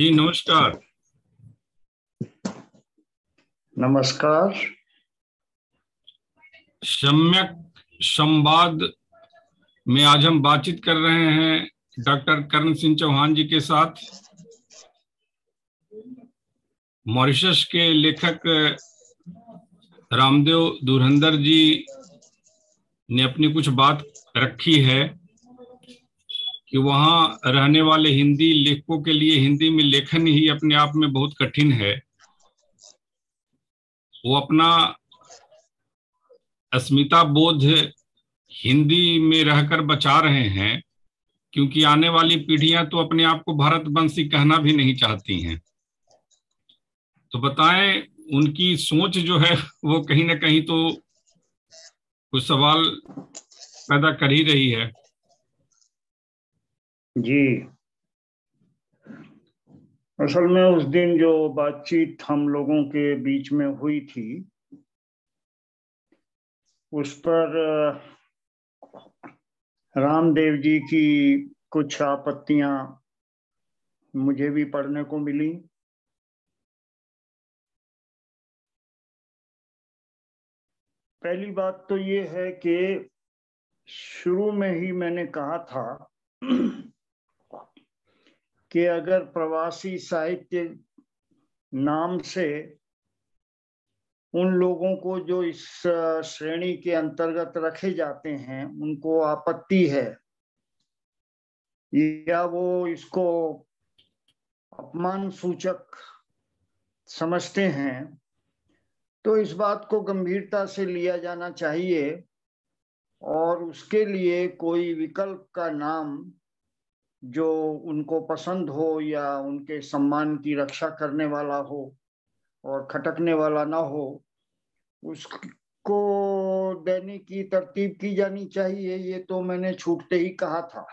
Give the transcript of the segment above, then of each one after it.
जी नमस्कार। नमस्कार। सम्यक संवाद में आज हम बातचीत कर रहे हैं डॉक्टर करण सिंह चौहान जी के साथ। मॉरिशस के लेखक रामदेव दुरहंदर जी ने अपनी कुछ बात रखी है। कि वहाँ रहने वाले हिंदी लेखकों के लिए हिंदी में लेखन ही अपने आप में बहुत कठिन है। वो अपना अस्मिता बोध हिंदी में रहकर बचा रहे हैं, क्योंकि आने वाली पीढ़ियाँ तो अपने आप को भारतवंशी कहना भी नहीं चाहती हैं। तो बताएँ, उनकी सोच जो है, वो कहीं ना कहीं तो कुछ सवाल पैदा कर ही रही है। जी। असल में उस दिन जो बातचीत हम लोगों के बीच में हुई थी, उस पर रामदेव जी की कुछ आपत्तियाँ मुझे भी पढ़ने को मिली। पहली बात तो ये है कि शुरू में ही मैंने कहा था कि अगर प्रवासी साहित्य नाम से उन लोगों को जो इस श्रेणी के अंतर्गत रखे जाते हैं, उनको आपत्ति है, या वो इसको अपमान सूचक समझते हैं तो इस बात को गंभीरता से लिया जाना चाहिए और उसके लिए कोई विकल्प का नाम जो उनको पसंद हो या उनके सम्मान की रक्षा करने वाला हो और खटकने वाला ना हो, उसको देने की तरतीब की जानी चाहिए, ये तो मैंने छूटते ही कहा था।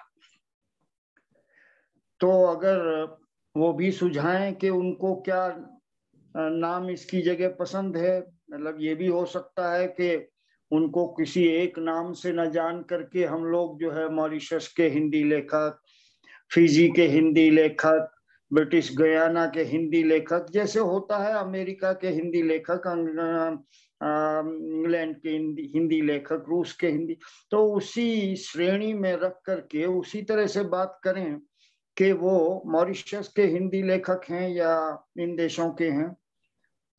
तो अगर वो भी सुझाएँ कि उनको क्या नाम इसकी जगह पसंद है मतलब ये भी हो सकता है कि उनको किसी एक नाम से न जान करके हम लोग जो है मॉरिशस के हिंदी लेखक फिजी के हिंदी लेखक, ब्रिटिश गयाना के हिंदी लेखक, जैसे होता है अमेरिका के हिंदी लेखक इंग्लैंड के हिंदी हिंदी लेखक, रूस के हिंदी। तो उसी श्रेणी में रख करके उसी तरह से बात करें कि वो मॉरिशस के हिंदी लेखक हैं या इन देशों के हैं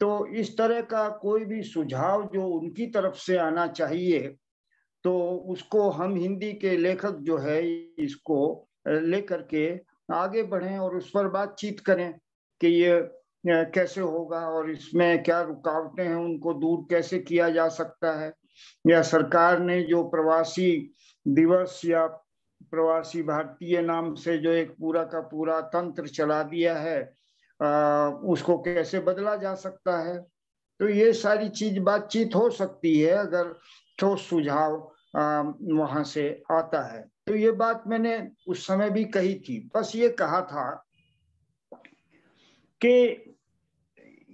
तो इस तरह का कोई भी सुझाव जो उनकी तरफ़ से आना चाहिए तो उसको हम हिंदी के लेखक जो है इसको लेकर के आगे बढ़ें और उस पर बातचीत करें कि ये कैसे होगा और इसमें क्या रुकावटें हैं उनको दूर कैसे किया जा सकता है? या सरकार ने जो प्रवासी दिवस या प्रवासी भारतीय नाम से जो एक पूरा का पूरा तंत्र चला दिया है आ, उसको कैसे बदला जा सकता है? तो ये सारी चीज़ बातचीत हो सकती है अगर ठोस सुझाव वहाँ से आता है। तो ये बात मैंने उस समय भी कही थी। बस ये कहा था कि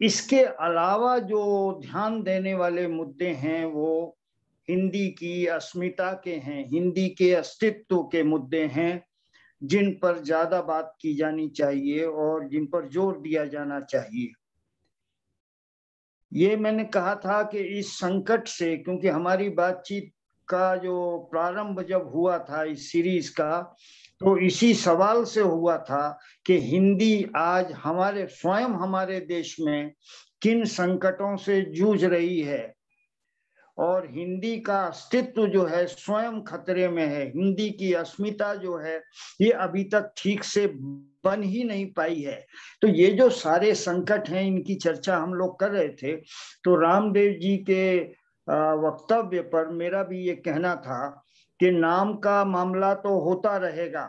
इसके अलावा जो ध्यान देने वाले मुद्दे हैं, वो हिंदी की, अस्मिता के हैं, हिंदी के अस्तित्व के मुद्दे हैं, जिन पर ज़्यादा बात की जानी चाहिए और जिन पर ज़ोर दिया जाना चाहिए। ये मैंने कहा था कि इस संकट से, क्योंकि हमारी बातचीत का जो प्रारंभ जब हुआ था इस सीरीज़ का तो इसी सवाल से हुआ था कि हिंदी आज हमारे, स्वयं हमारे देश में किन संकटों से जूझ रही है? और हिंदी का अस्तित्व जो है स्वयं खतरे में है। हिंदी की अस्मिता जो है, ये अभी तक ठीक से बन ही नहीं पाई है। तो ये जो सारे संकट हैं, इनकी चर्चा हम लोग कर रहे थे तो रामदेव जी के वक्तव्य पर मेरा भी ये कहना था कि नाम का मामला तो होता रहेगा।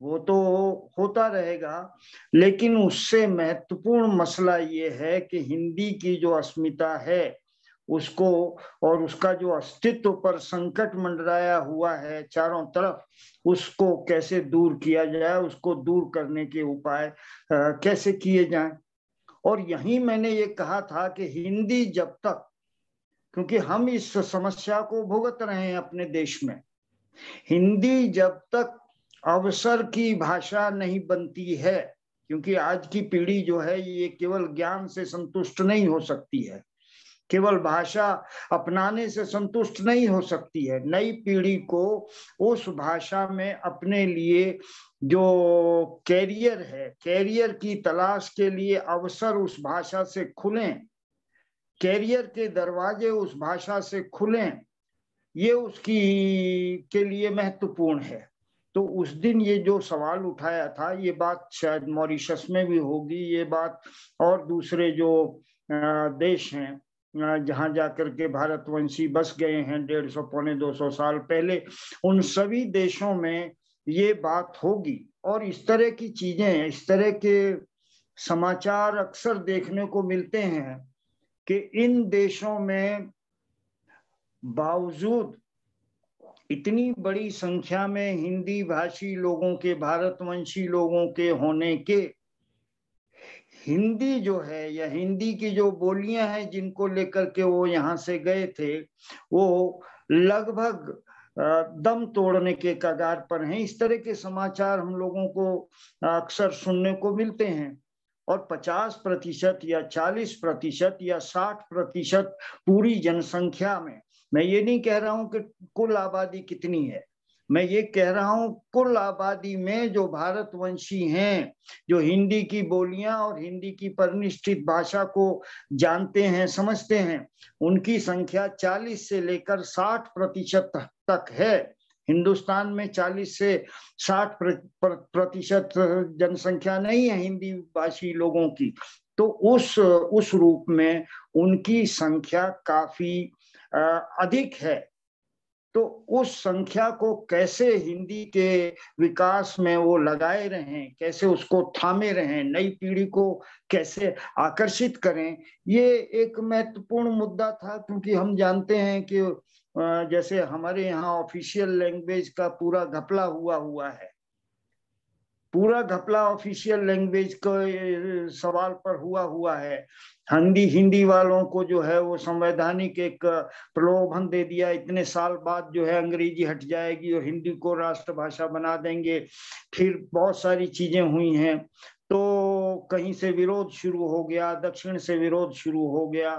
वो तो होता रहेगा, लेकिन उससे महत्वपूर्ण मसला ये है कि हिंदी की जो अस्मिता है, उसको और उसका जो अस्तित्व पर संकट मंडराया हुआ है चारों तरफ़, उसको कैसे दूर किया जाए, उसको दूर करने के उपाय कैसे किए जाएँ? और यही मैंने ये कहा था कि हिंदी जब तक क्योंकि हम इस समस्या को भुगत रहे हैं अपने देश में। हिंदी जब तक अवसर की भाषा नहीं बनती है, क्योंकि आज की पीढ़ी जो है, ये केवल ज्ञान से संतुष्ट नहीं हो सकती है। केवल भाषा अपनाने से संतुष्ट नहीं हो सकती है। नई पीढ़ी को उस भाषा में अपने लिए जो कैरियर है, कैरियर की तलाश के लिए अवसर उस भाषा से खुलें। कैरियर के दरवाजे उस भाषा से खुलें, ये उसकी के लिए महत्वपूर्ण है। तो उस दिन ये जो सवाल उठाया था, ये बात शायद मॉरिशस में भी होगी, ये बात और दूसरे जो देश हैं जहाँ जाकर के भारतवंशी बस गए हैं डेढ़ सौ, पौने दो सौ साल पहले, उन सभी देशों में ये बात होगी। और इस तरह की चीज़ें, इस तरह के समाचार अक्सर देखने को मिलते हैं कि इन देशों में बावजूद इतनी बड़ी संख्या में हिंदी भाषी लोगों के, भारतवंशी लोगों के होने के, हिंदी जो है या हिंदी की जो बोलियाँ हैं जिनको लेकर के वो यहाँ से गए थे, वो लगभग दम तोड़ने के कगार पर हैं। इस तरह के समाचार हम लोगों को अक्सर सुनने को मिलते हैं। और 50 प्रतिशत या 40 प्रतिशत या 60 प्रतिशत पूरी जनसंख्या में। मैं ये नहीं कह रहा हूँ कि कुल आबादी कितनी है। मैं ये कह रहा हूँ कुल आबादी में जो भारतवंशी हैं, जो हिंदी की बोलियाँ और हिंदी की परिनिष्ठित भाषा को जानते हैं, समझते हैं, उनकी संख्या 40 से लेकर 60 प्रतिशत तक है। हिंदुस्तान में 40 से 60 प्रतिशत जनसंख्या नहीं है हिंदी भाषी लोगों की तो उस उस रूप में उनकी संख्या काफ़ी अधिक है। तो उस संख्या को कैसे हिंदी के विकास में वो लगाए रहें, कैसे उसको थामे रहें, नई पीढ़ी को कैसे आकर्षित करें, ये एक महत्वपूर्ण मुद्दा था, क्योंकि हम जानते हैं कि जैसे हमारे यहाँ ऑफिशियल लैंग्वेज का पूरा घपला हुआ हुआ है। पूरा घपला ऑफिशियल लैंग्वेज के सवाल पर हुआ हुआ है। हिंदी हिंदी वालों को जो है वो संवैधानिक एक प्रलोभन दे दिया। इतने साल बाद जो है अंग्रेज़ी हट जाएगी और हिंदी को राष्ट्रभाषा बना देंगे। फिर बहुत सारी चीज़ें हुई हैं। तो कहीं से विरोध शुरू हो गया, दक्षिण से विरोध शुरू हो गया,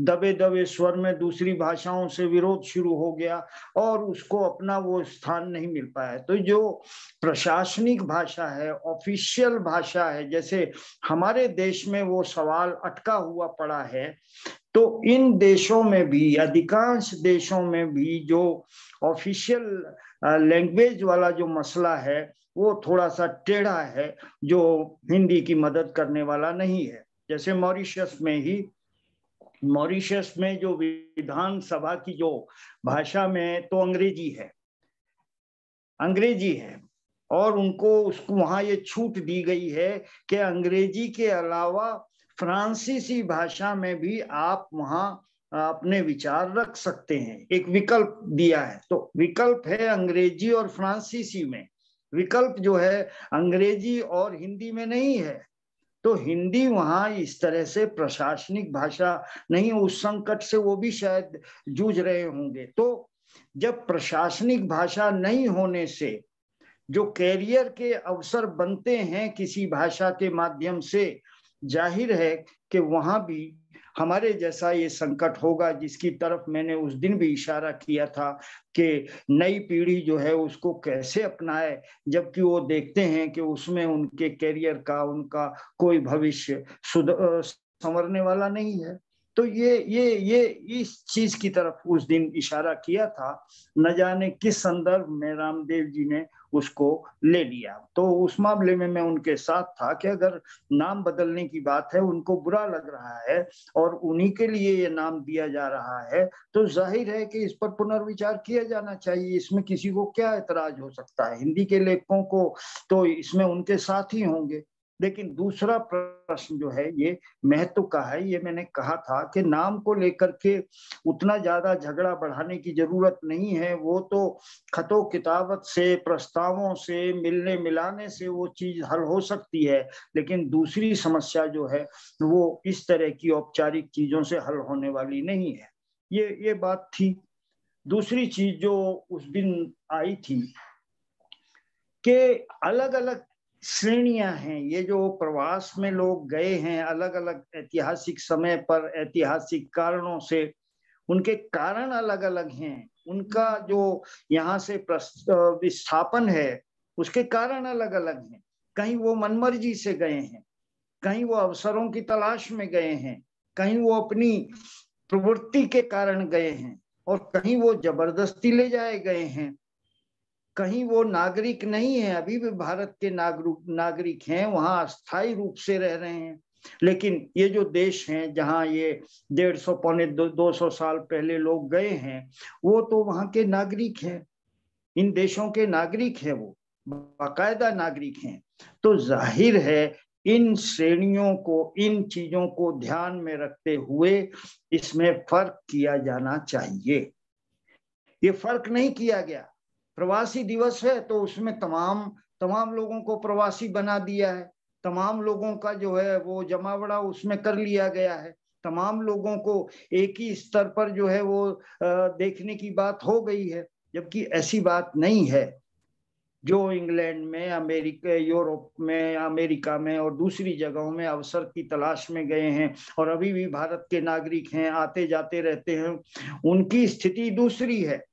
दबे दबे स्वर में दूसरी भाषाओं से विरोध शुरू हो गया और उसको अपना वो स्थान नहीं मिल पाया। तो जो प्रशासनिक भाषा है, ऑफिशियल भाषा है, जैसे हमारे देश में वो सवाल अटका हुआ पड़ा है तो इन देशों में भी, अधिकांश देशों में भी जो ऑफिशियल लैंग्वेज वाला जो मसला है वो थोड़ा सा टेढ़ा है, जो हिंदी की मदद करने वाला नहीं है। जैसे मॉरिशस में ही, मॉरिशस में जो विधान सभा की जो भाषा में तो अंग्रेज़ी है। अंग्रेज़ी है। और उनको उसको वहाँ ये छूट दी गई है कि अंग्रेज़ी के अलावा फ्रांसीसी भाषा में भी आप वहाँ, अपने विचार रख सकते हैं। एक विकल्प दिया है। तो विकल्प है अंग्रेज़ी और फ्रांसीसी में। विकल्प जो है अंग्रेज़ी और हिंदी में नहीं है। तो हिंदी वहाँ इस तरह से प्रशासनिक भाषा नहीं, उस संकट से वो भी शायद जूझ रहे होंगे। तो जब प्रशासनिक भाषा नहीं होने से, जो कैरियर के अवसर बनते हैं किसी भाषा के माध्यम से, ज़ाहिर है कि वहाँ भी हमारे जैसा ये संकट होगा, जिसकी तरफ़ मैंने उस दिन भी इशारा किया था कि नई पीढ़ी जो है उसको कैसे अपनाए, जबकि वो देखते हैं कि उसमें उनके करियर का, उनका कोई भविष्य संवरने वाला नहीं है। तो ये ये ये, इस चीज़ की तरफ़ उस दिन इशारा किया था। न जाने किस संदर्भ में रामदेव जी ने उसको ले लिया। तो उस मामले में मैं उनके साथ था कि अगर नाम बदलने की बात है, उनको बुरा लग रहा है और उन्हीं के लिए ये नाम दिया जा रहा है तो ज़ाहिर है कि इस पर पुनर्विचार किया जाना चाहिए। इसमें किसी को क्या एतराज़ हो सकता है? हिंदी के लेखकों को तो इसमें उनके साथ ही होंगे। लेकिन दूसरा प्रश्न जो है, ये महत्व का है, ये मैंने कहा था कि नाम को लेकर के उतना ज़्यादा झगड़ा बढ़ाने की ज़रूरत नहीं है। वो तो खतो किताबत से, प्रस्तावों से, मिलने मिलाने से वो चीज़ हल हो सकती है। लेकिन दूसरी समस्या जो है, वो इस तरह की औपचारिक चीज़ों से हल होने वाली नहीं है। ये ये बात थी। दूसरी चीज़ जो उस दिन आई थी कि अलग अलग श्रेणियाँ हैं, ये जो प्रवास में लोग गए हैं अलग अलग ऐतिहासिक समय पर, ऐतिहासिक कारणों से, उनके कारण अलग अलग हैं। उनका जो यहाँ से विस्थापन है, उसके कारण अलग अलग हैं। कहीं वो मनमर्जी से गए हैं, कहीं वो अवसरों की तलाश में गए हैं, कहीं वो अपनी प्रवृत्ति के कारण गए हैं, और कहीं वो ज़बरदस्ती ले जाए गए हैं। कहीं वो नागरिक नहीं है अभी भी भारत के नागरिक नागरिक हैं वहाँ अस्थायी रूप से रह रहे हैं। लेकिन ये जो देश हैं जहाँ ये डेढ़ सौ पौने दो, दो सौ साल पहले लोग गए हैं वो तो वहाँ के नागरिक हैं। इन देशों के नागरिक हैं वो बाकायदा नागरिक हैं। तो ज़ाहिर है इन श्रेणियों को इन चीज़ों को ध्यान में रखते हुए इसमें फ़र्क किया जाना चाहिए। ये फ़र्क नहीं किया गया। प्रवासी दिवस है तो उसमें तमाम तमाम लोगों को प्रवासी बना दिया है। तमाम लोगों का जो है, वो जमावड़ा उसमें कर लिया गया है। तमाम लोगों को एक ही स्तर पर जो है, वो देखने की बात हो गई है, जबकि ऐसी बात नहीं है। जो इंग्लैंड में, अमेरिका, यूरोप में, अमेरिका में और दूसरी जगहों में अवसर की तलाश में गए हैं और अभी भी भारत के नागरिक हैं आते जाते रहते हैं, उनकी स्थिति दूसरी है।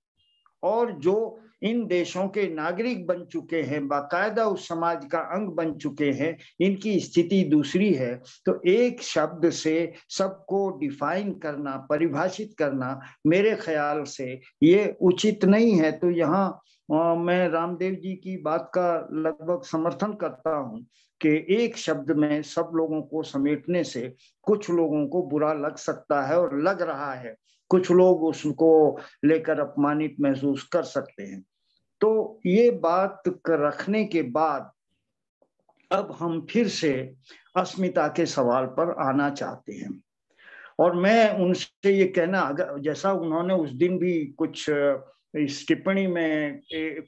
और जो इन देशों के नागरिक बन चुके हैं, बाकायदा उस समाज का अंग बन चुके हैं, इनकी स्थिति दूसरी है। तो एक शब्द से सबको डिफाइन करना, परिभाषित करना, मेरे ख्याल से ये उचित नहीं है। तो यहाँ मैं रामदेव जी की बात का लगभग समर्थन करता हूँ कि एक शब्द में सब लोगों को समेटने से कुछ लोगों को बुरा लग सकता है और लग रहा है। कुछ लोग उसको लेकर अपमानित महसूस कर सकते हैं। तो ये बात रखने के बाद अब हम फिर से अस्मिता के सवाल पर आना चाहते हैं। और मैं उनसे ये कहना, अगर जैसा उन्होंने उस दिन भी कुछ इस टिप्पणी में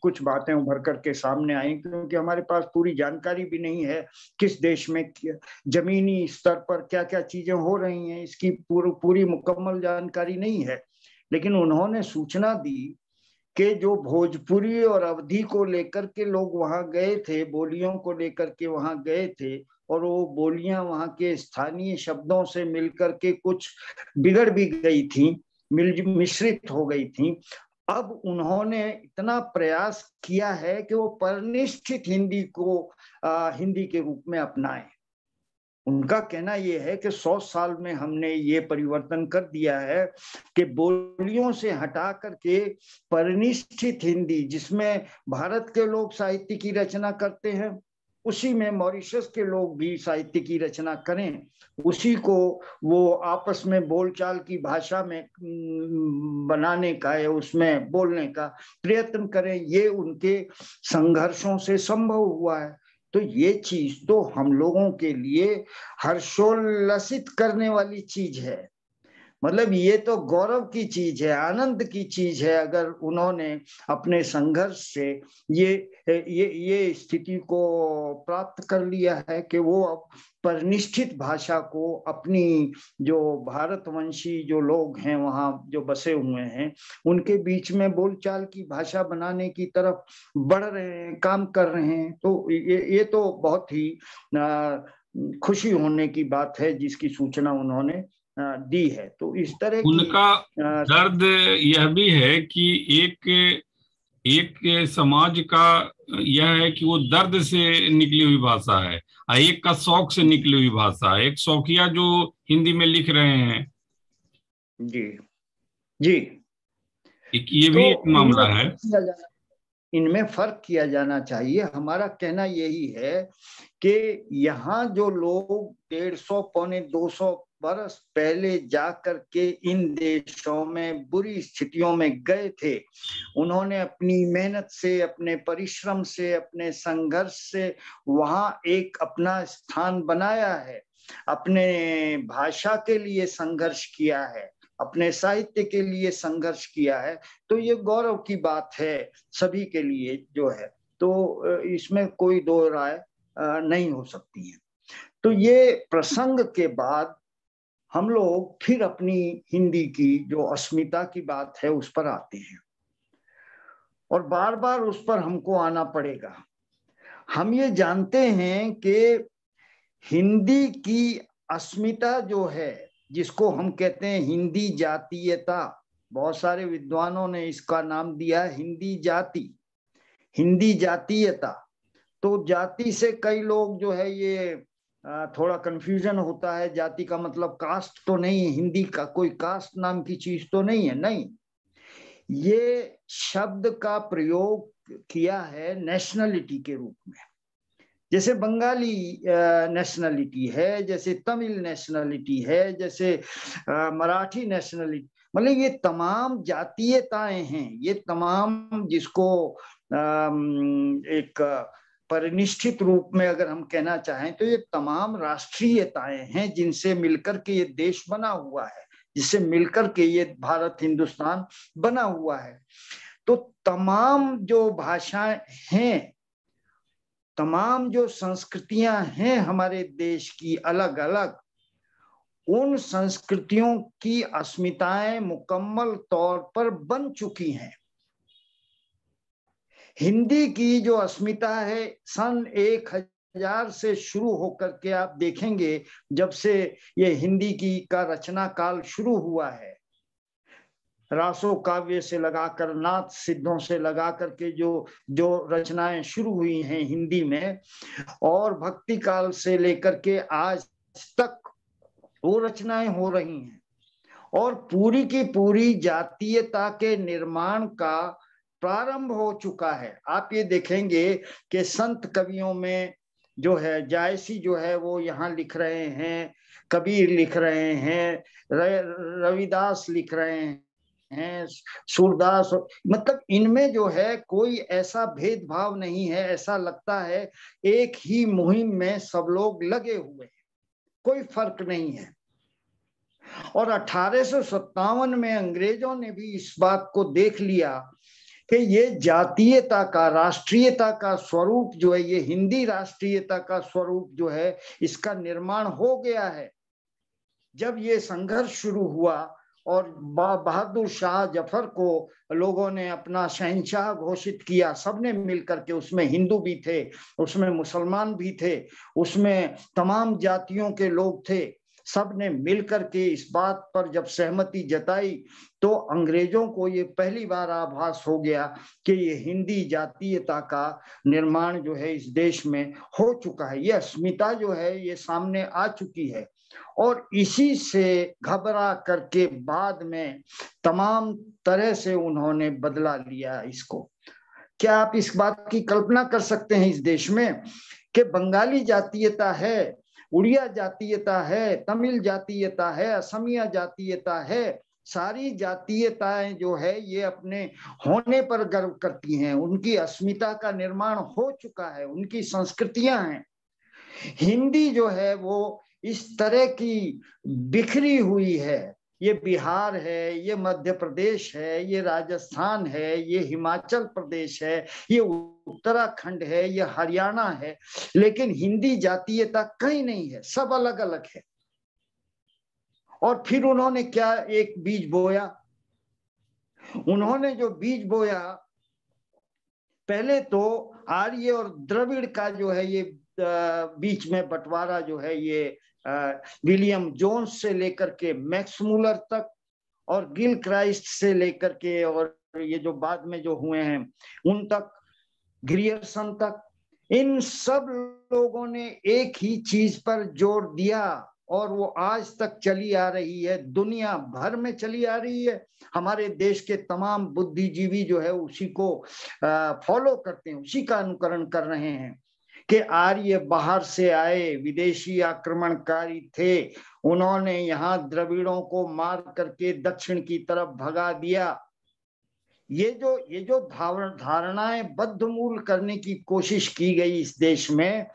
कुछ बातें उभर करके सामने आई, क्योंकि हमारे पास पूरी जानकारी भी नहीं है किस देश में जमीनी स्तर पर क्या क्या चीज़ें हो रही हैं, इसकी पूरी पूरी मुकम्मल जानकारी नहीं है। लेकिन उन्होंने सूचना दी कि जो भोजपुरी और अवधि को लेकर के लोग वहाँ गए थे, बोलियों को लेकर के वहाँ गए थे, और वो बोलियाँ वहाँ के स्थानीय शब्दों से मिलकर के कुछ बिगड़ भी गई थी, मिल, मिश्रित हो गई थी अब उन्होंने इतना प्रयास किया है कि वो परिनिष्ठित हिंदी को आ, हिंदी के रूप में अपनाए। उनका कहना यह है कि सौ साल में हमने ये परिवर्तन कर दिया है कि बोलियों से हटा करके परिनिष्ठित हिंदी जिसमें भारत के लोग साहित्य की रचना करते हैं उसी में मॉरिशस के लोग भी साहित्य की रचना करें। उसी को वो आपस में बोलचाल की भाषा में बनाने का या उसमें बोलने का प्रयत्न करें, ये उनके संघर्षों से संभव हुआ है। तो ये चीज़ तो हम लोगों के लिए हर्षोल्लसित करने वाली चीज़ है। मतलब ये तो गौरव की चीज़ है आनंद की चीज़ है अगर उन्होंने अपने संघर्ष से ये ये ये स्थिति को प्राप्त कर लिया है कि वो अब परनिष्ठित भाषा को अपनी जो भारतवंशी जो लोग हैं वहाँ जो बसे हुए हैं उनके बीच में बोलचाल की भाषा बनाने की तरफ़ बढ़ रहे हैं काम कर रहे हैं तो ये ये तो बहुत ही आ, खुशी होने की बात है जिसकी सूचना उन्होंने दी है। तो इस तरह उनका दर्द यह भी है कि एक एक समाज का यह है कि वो दर्द से निकली हुई भाषा है एक का शौक से निकली हुई भाषा है। एक शौकिया जो हिंदी में लिख रहे हैं। जी जी। एक ये तो भी एक मामला है। इनमें फ़र्क किया जाना चाहिए। हमारा कहना यही है कि यहाँ जो लोग डेढ़ सौ पौने दो सौ बरस पहले जाकर के इन देशों में, बुरी स्थितियों में गए थे। उन्होंने अपनी मेहनत से, अपने परिश्रम से, अपने संघर्ष से वहाँ एक अपना स्थान बनाया है। अपने भाषा के लिए संघर्ष किया है, अपने साहित्य के लिए संघर्ष किया है। तो ये गौरव की बात है सभी के लिए जो है। तो इसमें कोई दो राय नहीं हो सकती है। तो ये प्रसंग के बाद हम लोग फिर अपनी हिंदी की जो अस्मिता की बात है उस पर आते हैं। और बार बार उस पर हमको आना पड़ेगा। हम ये जानते हैं कि हिंदी की अस्मिता जो है, जिसको हम कहते हैं हिंदी जातीयता, बहुत सारे विद्वानों ने इसका नाम दिया हिंदी जाति, हिंदी जातीयता। तो जाति से कई लोग जो है ये थोड़ा कंफ्यूजन होता है, जाति का मतलब कास्ट तो नहीं है, हिंदी का कोई कास्ट नाम की चीज़ तो नहीं है, नहीं। ये शब्द का प्रयोग किया है नेशनलिटी के रूप में। जैसे बंगाली नेशनलिटी है, जैसे तमिल नेशनलिटी है, जैसे मराठी नेशनलिटी मतलब ये तमाम जातीयताएँ हैं, ये तमाम जिसको एक परिनिष्ठित रूप में अगर हम कहना चाहें तो ये तमाम राष्ट्रीयताएँ हैं जिनसे मिलकर के ये देश बना हुआ है, जिससे मिलकर के ये भारत हिंदुस्तान बना हुआ है। तो तमाम जो भाषाएँ हैं, तमाम जो संस्कृतियाँ हैं हमारे देश की अलग अलग उन संस्कृतियों की अस्मिताएँ मुकम्मल तौर पर बन चुकी हैं। हिंदी की जो अस्मिता है, सन एक हज़ार से शुरू होकर के आप देखेंगे, जब से ये हिंदी की का रचना काल शुरू हुआ है। रासो काव्य से लगाकर नाथ सिद्धों से लगा करके जो जो रचनाएँ शुरू हुई हैं हिंदी में, और भक्ति काल से लेकर के आज तक वो रचनाएँ हो रही हैं। और पूरी की पूरी जातीयता के निर्माण का प्रारंभ हो चुका है। आप ये देखेंगे कि संत कवियों में जो है, जायसी जो है, वो यहाँ लिख रहे हैं, कबीर लिख रहे हैं रविदास लिख रहे हैं, सूरदास मतलब इनमें जो है कोई ऐसा भेदभाव नहीं है। ऐसा लगता है एक ही मुहिम में सब लोग लगे हुए हैं। कोई फ़र्क नहीं है। और अठारह में अंग्रेज़ों ने भी इस बात को देख लिया कि ये जातीयता का, राष्ट्रीयता का स्वरूप जो है, ये हिंदी राष्ट्रीयता का स्वरूप जो है, इसका निर्माण हो गया है। जब ये संघर्ष शुरू हुआ और बहादुर शाह ज़फ़र को लोगों ने अपना शहनशाह घोषित किया, सबने मिलकर के उसमें हिंदू भी थे, उसमें मुसलमान भी थे, उसमें तमाम जातियों के लोग थे सबने मिलकर के इस बात पर जब सहमति जताई तो अंग्रेज़ों को ये पहली बार आभास हो गया कि ये हिंदी जातीयता का निर्माण जो है इस देश में हो चुका है। ये अस्मिता जो है, ये सामने आ चुकी है। और इसी से घबरा करके बाद में तमाम तरह से उन्होंने बदला लिया इसको। क्या आप इस बात की कल्पना कर सकते हैं इस देश में कि बंगाली जातीयता है उड़िया जातीयता है, तमिल जातीयता है, असमिया जातीयता है, सारी जातीयताएँ जो है ये अपने होने पर गर्व करती हैं। उनकी अस्मिता का निर्माण हो चुका है, उनकी संस्कृतियाँ हैं। हिंदी जो है वो इस तरह की बिखरी हुई है। ये बिहार है, ये मध्य प्रदेश है, ये राजस्थान है, ये हिमाचल प्रदेश है, ये उत्तराखंड है, ये हरियाणा है, लेकिन हिंदी जातीयता कहीं नहीं है, सब अलग अलग है। और फिर उन्होंने क्या एक बीज बोया? उन्होंने जो बीज बोया, पहले तो आर्य और द्रविड़ का जो है ये बीच में बंटवारा जो है ये विलियम जोन्स से लेकर के मैक्स मूलर तक और गिल क्राइस्ट से लेकर के और ये जो बाद में जो हुए हैं, उन तक, ग्रियर्सन तक, इन सब लोगों ने एक ही चीज़ पर ज़ोर दिया और वो आज तक चली आ रही है, दुनिया भर में चली आ रही है। हमारे देश के तमाम बुद्धिजीवी जो है उसी को फॉलो करते हैं, उसी का अनुकरण कर रहे हैं। कि आर्य बाहर से आए, विदेशी आक्रमणकारी थे। उन्होंने यहाँ द्रविड़ों को मार करके दक्षिण की तरफ़ भगा दिया। ये जो ये जो धारणाएँ बद्ध मूल करने की कोशिश की गई इस देश में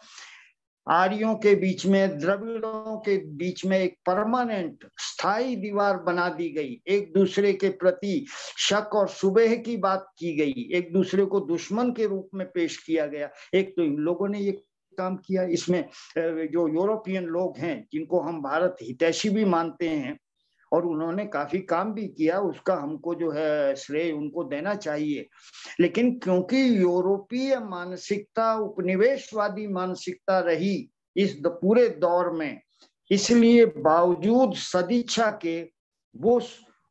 आर्यों के बीच में, द्रविड़ों के बीच में एक परमानेंट स्थायी दीवार बना दी गई। एक दूसरे के प्रति शक और सुबह की बात की गई। एक दूसरे को दुश्मन के रूप में पेश किया गया। एक तो इन लोगों ने ये काम किया। इसमें जो यूरोपियन लोग हैं, जिनको हम भारत हितैषी भी मानते हैं और उन्होंने काफ़ी काम भी किया, उसका हमको जो है श्रेय उनको देना चाहिए। लेकिन क्योंकि यूरोपीय मानसिकता, उपनिवेशवादी मानसिकता रही इस पूरे दौर में, इसलिए बावजूद सदिच्छा के वो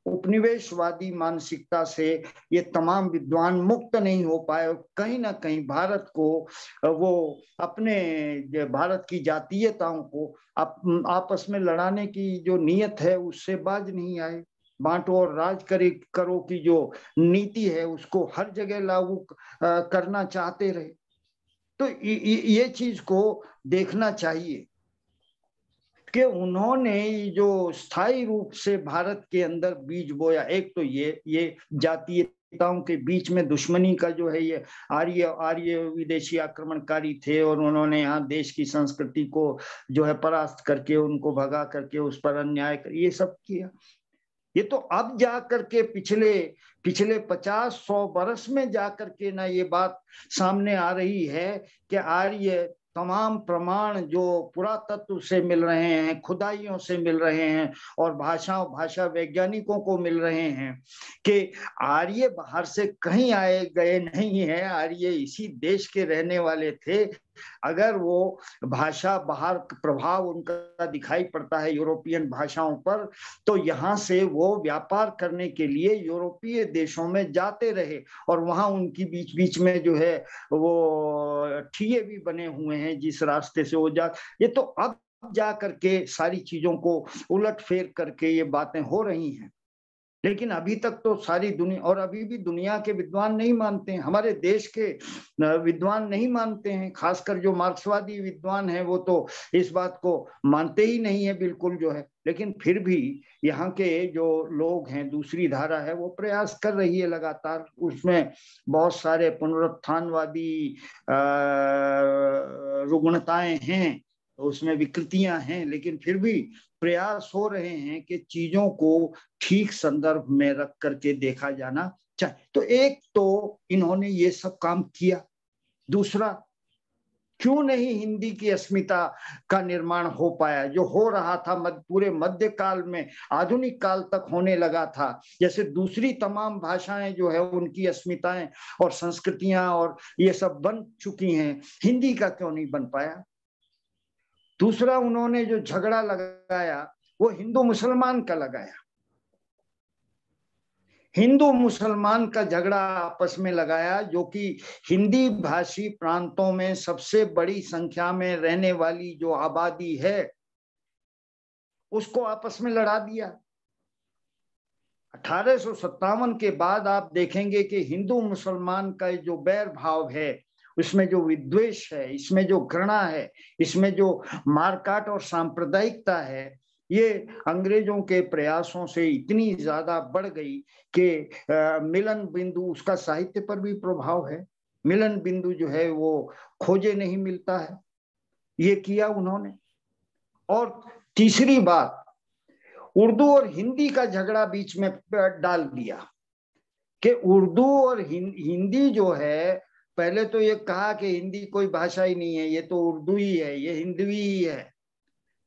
उपनिवेशवादी मानसिकता से ये तमाम विद्वान मुक्त नहीं हो पाए कहीं ना कहीं भारत को वो अपने भारत की जातीयताओं को आप, आपस में लड़ाने की जो नियत है उससे बाज नहीं आए। बांटो और राज करे करो की जो नीति है उसको हर जगह लागू करना चाहते रहे। तो ये चीज़ को देखना चाहिए। कि उन्होंने जो स्थायी रूप से भारत के अंदर बीज बोया। एक तो ये ये जातीयताओं के बीच में दुश्मनी का जो है ये आर्य आर्य विदेशी आक्रमणकारी थे और उन्होंने यहाँ देश की संस्कृति को जो है परास्त करके, उनको भगा करके उस पर अन्याय कर, ये सब किया। ये तो अब जा करके पिछले पिछले पचास सौ बरस में जा करके ना ये बात सामने आ रही है कि आर्य तमाम प्रमाण जो पुरातत्व से मिल रहे हैं, खुदाइयों से मिल रहे हैं और भाषा भाषा वैज्ञानिकों को मिल रहे हैं कि आर्य बाहर से कहीं आए गए नहीं है, आर्य इसी देश के रहने वाले थे अगर वो भाषा बाहर प्रभाव उनका दिखाई पड़ता है यूरोपियन भाषाओं पर तो यहाँ से वो व्यापार करने के लिए यूरोपीय देशों में जाते रहे और वहाँ उनकी बीच बीच में जो है वो ठिए भी बने हुए हैं जिस रास्ते से वो जा, ये तो अब जा करके सारी चीज़ों को उलट फेर करके ये बातें हो रही हैं। लेकिन अभी तक तो सारी दुनिया, और अभी भी दुनिया के विद्वान नहीं मानते हैं, हमारे देश के विद्वान नहीं मानते हैं, खासकर जो मार्क्सवादी विद्वान हैं, वो तो इस बात को मानते ही नहीं है, बिल्कुल जो है। लेकिन फिर भी यहाँ के जो लोग हैं, दूसरी धारा है, वो प्रयास कर रही है लगातार। उसमें बहुत सारे पुनरुत्थानवादी रुग्णताएँ हैं, उसमें विकृतियाँ हैं, लेकिन फिर भी प्रयास हो रहे हैं कि चीज़ों को ठीक संदर्भ में रख करके देखा जाना चाहिए। तो एक तो इन्होंने ये सब काम किया। दूसरा क्यों नहीं हिंदी की अस्मिता का निर्माण हो पाया? जो हो रहा था मद, पूरे मध्य काल में आधुनिक काल तक होने लगा था। जैसे दूसरी तमाम भाषाएँ जो है उनकी अस्मिताएँ और संस्कृतियाँ और ये सब बन चुकी हैं। हिंदी का क्यों नहीं बन पाया? दूसरा उन्होंने जो झगड़ा लगाया, वो हिंदू मुसलमान का लगाया। हिंदू मुसलमान का झगड़ा आपस में लगाया, जो कि हिंदी भाषी प्रांतों में सबसे बड़ी संख्या में रहने वाली जो आबादी है, उसको आपस में लड़ा दिया। अठारह के बाद आप देखेंगे कि हिंदू मुसलमान का जो बैर भाव है इसमें जो विद्वेष है, इसमें जो घृणा है, इसमें जो मारकाट और सांप्रदायिकता है, ये अंग्रेज़ों के प्रयासों से इतनी ज़्यादा बढ़ गई कि मिलन बिंदु उसका साहित्य पर भी प्रभाव है। मिलन बिंदु जो है वो खोजे नहीं मिलता है। ये किया उन्होंने। और तीसरी बात, उर्दू और हिंदी का झगड़ा बीच में डाल दिया कि उर्दू और हिंदी जो है पहले तो ये कहा कि हिंदी कोई भाषा ही नहीं है, ये तो उर्दू ही है, ये हिंदवी ही है।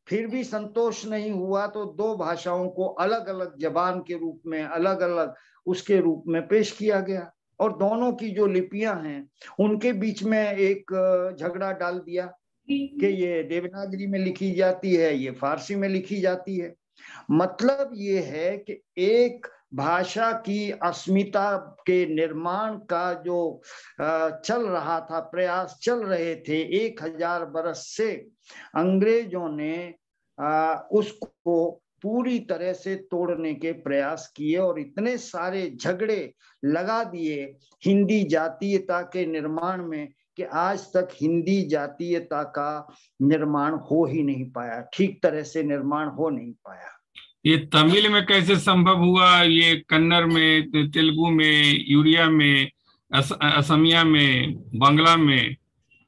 फिर भी संतोष नहीं हुआ तो दो भाषाओं को अलग अलग जबान के रूप में अलग अलग उसके रूप में पेश किया गया। और दोनों की जो लिपियाँ हैं, उनके बीच में एक झगड़ा डाल दिया कि ये देवनागरी में लिखी जाती है, ये फारसी में लिखी जाती है। मतलब ये है कि एक भाषा की अस्मिता के निर्माण का जो चल रहा था, प्रयास चल रहे थे, एक हज़ार बरस से अंग्रेज़ों ने उसको पूरी तरह से तोड़ने के प्रयास किए और इतने सारे झगड़े लगा दिए हिंदी जातीयता के निर्माण में कि आज तक हिंदी जातीयता का निर्माण हो ही नहीं पाया, ठीक तरह से निर्माण हो नहीं पाया। ये तमिल में कैसे संभव हुआ? ये कन्नड़ में तेलुगु में यूरिया में अस, असमिया में बांग्ला में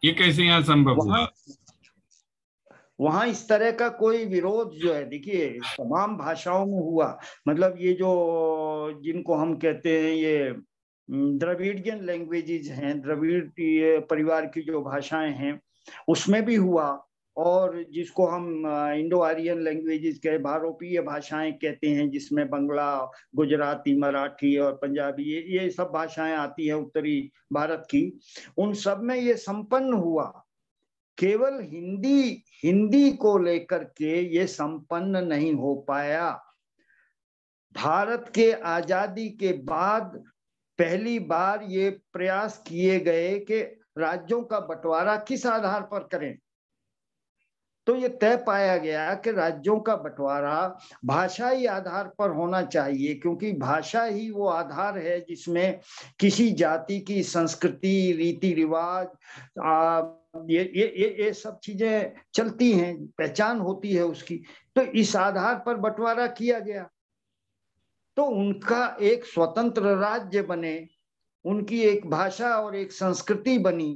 ये कैसे यहाँ संभव हुआ? वहाँ इस तरह का कोई विरोध जो है देखिए तमाम भाषाओं में हुआ। मतलब ये जो जिनको हम कहते हैं ये द्रविडियन लैंग्वेजेज हैं द्रविड़ परिवार की जो भाषाएँ हैं उसमें भी हुआ। और जिसको हम इंडो आर्यन लैंग्वेजेस के भारोपीय भाषाएँ कहते हैं, जिसमें बंगला, गुजराती, मराठी और पंजाबी, ये ये सब भाषाएँ आती है उत्तरी भारत की। उन सब में ये संपन्न हुआ। केवल हिंदी हिंदी को लेकर के ये संपन्न नहीं हो पाया। भारत के आज़ादी के बाद पहली बार ये प्रयास किए गए कि राज्यों का बंटवारा किस आधार पर करें? तो ये तय पाया गया कि राज्यों का बंटवारा भाषाई आधार पर होना चाहिए, क्योंकि भाषा ही वो आधार है जिसमें किसी जाति की संस्कृति रीति रिवाज ये ये ये ये सब चीज़ें चलती हैं, पहचान होती है उसकी। तो इस आधार पर बंटवारा किया गया। तो उनका एक स्वतंत्र राज्य बने, उनकी एक भाषा और एक संस्कृति बनी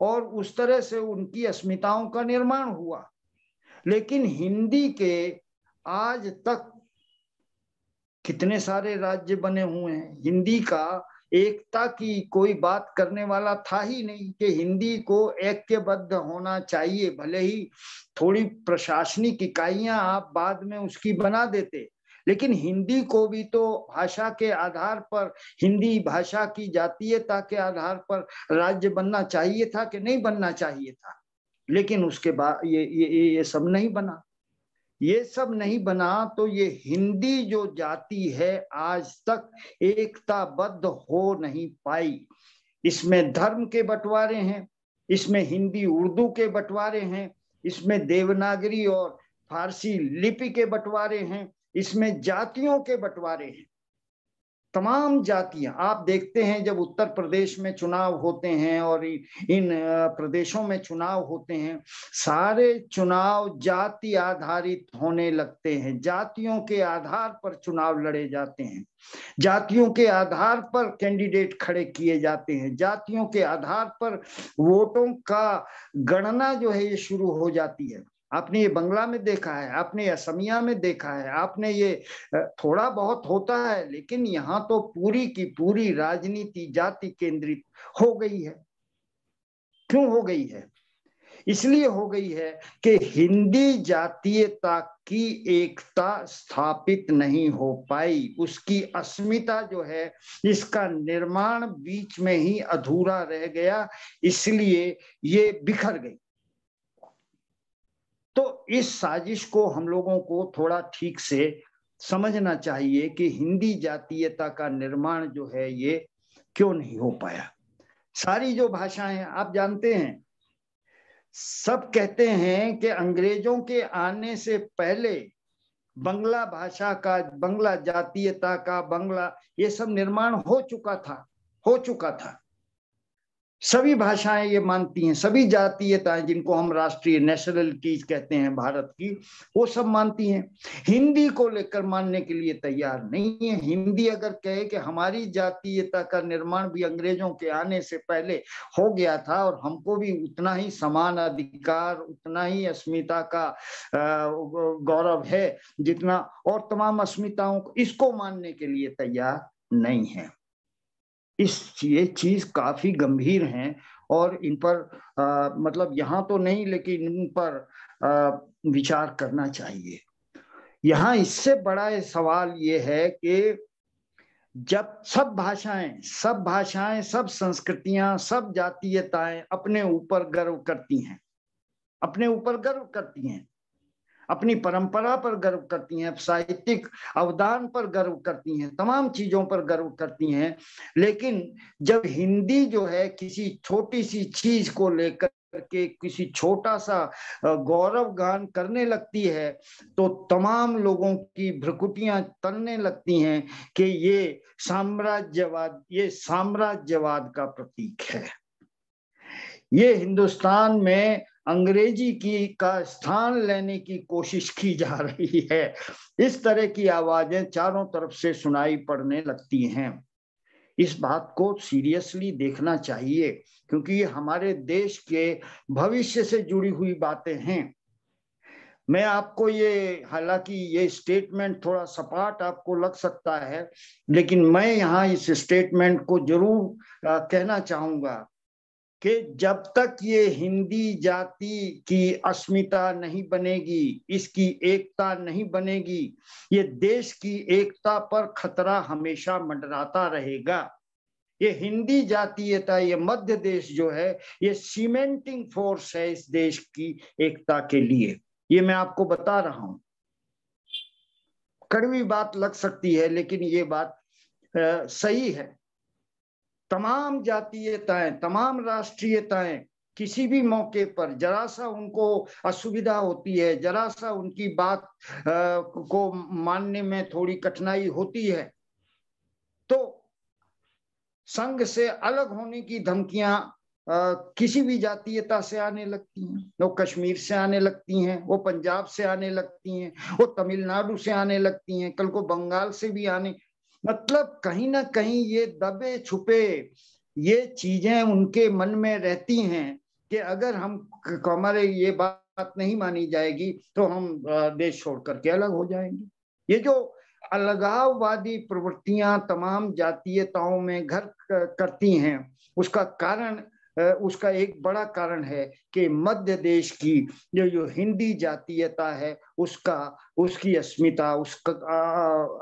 और उस तरह से उनकी अस्मिताओं का निर्माण हुआ। लेकिन हिंदी के आज तक कितने सारे राज्य बने हुए हैं, हिंदी का एकता की कोई बात करने वाला था ही नहीं कि हिंदी को ऐक्यबद्ध होना चाहिए, भले ही थोड़ी प्रशासनिक इकाइयाँ आप बाद में उसकी बना देते। लेकिन हिंदी को भी तो भाषा के आधार पर, हिंदी भाषा की जातीयता के आधार पर राज्य बनना चाहिए था कि नहीं बनना चाहिए था। लेकिन उसके बाद ये ये ये सब नहीं बना। ये सब नहीं बना तो ये हिंदी जो जाति है आज तक एकताबद्ध हो नहीं पाई। इसमें धर्म के बंटवारे हैं, इसमें हिंदी उर्दू के बंटवारे हैं, इसमें देवनागरी और फारसी लिपि के बंटवारे हैं इसमें जातियों के बंटवारे हैं। तमाम जातियाँ, आप देखते हैं जब उत्तर प्रदेश में चुनाव होते हैं और इन प्रदेशों में चुनाव होते हैं, सारे चुनाव जाति आधारित होने लगते हैं। जातियों के आधार पर चुनाव लड़े जाते हैं। जातियों के आधार पर कैंडिडेट खड़े किए जाते हैं। जातियों के आधार पर वोटों का गणना जो है, ये शुरू हो जाती है। आपने ये बंगला में देखा है, आपने असमिया में देखा है, आपने ये थोड़ा बहुत होता है, लेकिन यहाँ तो पूरी की पूरी राजनीति जाति केंद्रित हो गई है। क्यों हो गई है? इसलिए हो गई है कि हिंदी जातीयता की एकता स्थापित नहीं हो पाई। उसकी अस्मिता जो है, इसका निर्माण बीच में ही अधूरा रह गया, इसलिए ये बिखर गई। तो इस साजिश को हम लोगों को थोड़ा ठीक से समझना चाहिए कि हिंदी जातीयता का निर्माण जो है ये क्यों नहीं हो पाया। सारी जो भाषाएँ आप जानते हैं, सब कहते हैं कि अंग्रेज़ों के आने से पहले बंगला भाषा का, बंगला जातीयता का, बंगला ये सब निर्माण हो चुका था, हो चुका था। सभी भाषाएँ ये मानती हैं, सभी जातीयताएँ जिनको हम राष्ट्रीय नेशनलिटीज कहते हैं भारत की, वो सब मानती हैं। हिंदी को लेकर मानने के लिए तैयार नहीं है। हिंदी अगर कहे कि हमारी जातीयता का निर्माण भी अंग्रेज़ों के आने से पहले हो गया था और हमको भी उतना ही समान अधिकार, उतना ही अस्मिता का गौरव है जितना और तमाम अस्मिताओं को, इसको मानने के लिए तैयार नहीं है। इस ये चीज़ काफ़ी गंभीर हैं और इन पर आ, मतलब यहाँ तो नहीं लेकिन इन पर आ, विचार करना चाहिए। यहाँ इससे बड़ा सवाल ये है कि जब सब भाषाएँ सब भाषाएँ सब संस्कृतियाँ सब जातीयताएँ अपने ऊपर गर्व करती हैं अपने ऊपर गर्व करती हैं अपनी परंपरा पर गर्व करती हैं, साहित्यिक अवदान पर गर्व करती हैं, तमाम चीज़ों पर गर्व करती हैं। लेकिन जब हिंदी जो है किसी छोटी सी चीज़ को लेकर के किसी छोटा सा गौरव गान करने लगती है तो तमाम लोगों की भ्रकुटियाँ तलने लगती हैं कि ये साम्राज्यवाद ये साम्राज्यवाद का प्रतीक है। ये हिंदुस्तान में अंग्रेज़ी की का स्थान लेने की कोशिश की जा रही है। इस तरह की आवाज़ें चारों तरफ़ से सुनाई पड़ने लगती हैं। इस बात को सीरियसली देखना चाहिए, क्योंकि ये हमारे देश के भविष्य से जुड़ी हुई बातें हैं। मैं आपको ये, हालाँकि ये स्टेटमेंट थोड़ा सपाट आपको लग सकता है, लेकिन मैं यहाँ इस स्टेटमेंट को ज़रूर कहना चाहूँगा। कि जब तक ये हिंदी जाति की अस्मिता नहीं बनेगी इसकी एकता नहीं बनेगी ये देश की एकता पर खतरा हमेशा मंडराता रहेगा। ये हिंदी जातीयता ये मध्य देश जो है ये सीमेंटिंग फोर्स है इस देश की एकता के लिए। ये मैं आपको बता रहा हूँ। कड़वी बात लग सकती है लेकिन ये बात आ, सही है। तमाम जातीयताएँ तमाम राष्ट्रीयताएँ किसी भी मौके पर जरा सा उनको असुविधा होती है जरा सा उनकी बात आ, को मानने में थोड़ी कठिनाई होती है तो संघ से अलग होने की धमकियाँ किसी भी जातीयता से आने लगती हैं। वो कश्मीर से आने लगती हैं वो पंजाब से आने लगती हैं वो तमिलनाडु से आने लगती हैं कल को बंगाल से भी आने मतलब कहीं ना कहीं ये दबे छुपे ये चीज़ें उनके मन में रहती हैं कि अगर हम हमारे ये बात नहीं मानी जाएगी तो हम देश छोड़ करके अलग हो जाएँगे। ये जो अलगाववादी प्रवृत्तियाँ तमाम जातीयताओं में घर करती हैं, उसका कारण उसका एक बड़ा कारण है कि मध्य देश की जो जो हिंदी जातीयता है, उसका उसकी अस्मिता उसका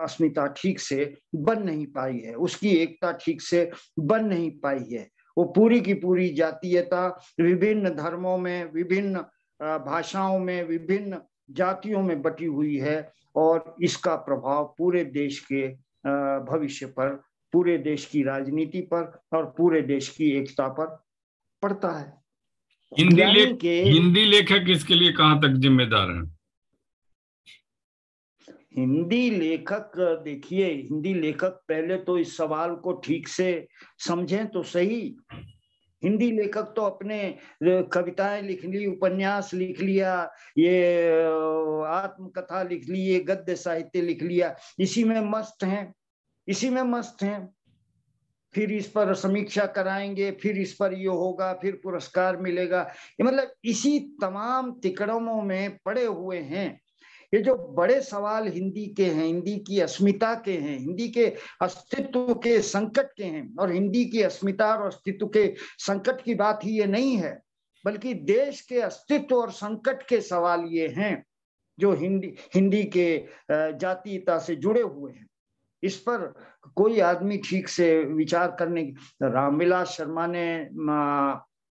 अस्मिता ठीक से बन नहीं पाई है। उसकी एकता ठीक से बन नहीं पाई है। वो पूरी की पूरी जातीयता विभिन्न धर्मों में विभिन्न भाषाओं में विभिन्न जातियों में बटी हुई है और इसका प्रभाव पूरे देश के भविष्य पर पूरे देश की राजनीति पर और पूरे देश की एकता पर पड़ता है। हिंदी हिंदी लेखक इसके लिए कहाँ तक जिम्मेदार हैं? हिंदी लेखक, देखिए, हिंदी लेखक पहले तो इस सवाल को ठीक से समझें तो सही। हिंदी लेखक तो अपने कविताएँ लिख ली, उपन्यास लिख लिया, ये आत्मकथा लिख ली, ये गद्य साहित्य लिख लिया, इसी में मस्त हैं, इसी में मस्त हैं। फिर इस पर समीक्षा कराएँगे, फिर इस पर ये होगा, फिर पुरस्कार मिलेगा। ये मतलब इसी तमाम तिकड़मों में पड़े हुए हैं। ये जो बड़े सवाल हिंदी के हैं, हिंदी की अस्मिता के हैं, हिंदी के अस्तित्व के संकट के हैं, और हिंदी की अस्मिता और अस्तित्व के संकट की बात ही ये नहीं है, बल्कि देश के अस्तित्व और संकट के सवाल ये हैं, जो हिंदी हिंदी के जातीयता से जुड़े हुए हैं। इस पर कोई आदमी ठीक से विचार करने, रामविलास शर्मा ने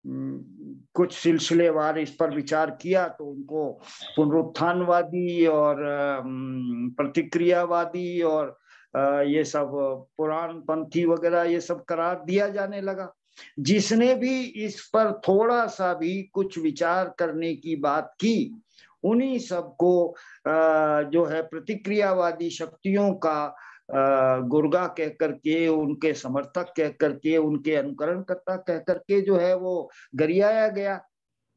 कुछ सिलसिलेवार इस पर विचार किया तो उनको पुनरुत्थानवादी और प्रतिक्रियावादी और ये सब पुराण पंथी वगैरह ये सब करार दिया जाने लगा। जिसने भी इस पर थोड़ा सा भी कुछ विचार करने की बात की, उन्हीं सबको जो है प्रतिक्रियावादी शक्तियों का गुर्गा कह करके उनके समर्थक कह करके उनके अनुकरण करता कह करके जो है वो गरियाया गया।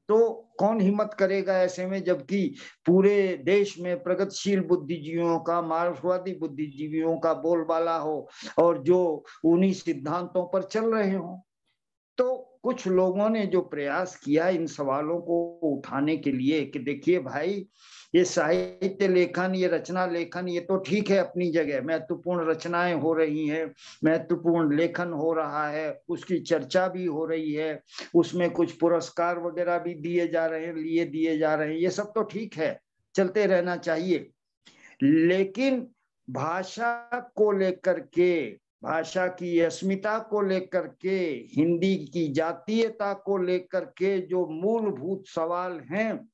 तो कौन हिम्मत करेगा ऐसे में, जबकि पूरे देश में प्रगतिशील बुद्धिजीवियों का, मार्क्सवादी बुद्धिजीवियों का बोलबाला हो और जो उन्हीं सिद्धांतों पर चल रहे हो? तो कुछ लोगों ने जो प्रयास किया इन सवालों को उठाने के लिए कि देखिए भाई, ये साहित्य लेखन, ये रचना लेखन, ये तो ठीक है अपनी जगह। महत्वपूर्ण रचनाएँ हो रही हैं, महत्वपूर्ण लेखन हो रहा है, उसकी चर्चा भी हो रही है, उसमें कुछ पुरस्कार वगैरह भी दिए जा रहे हैं, लिए दिए जा रहे हैं, ये सब तो ठीक है, चलते रहना चाहिए। लेकिन भाषा को लेकर के भाषा की अस्मिता को लेकर के, हिंदी की जातीयता को लेकर के जो मूलभूत सवाल हैं,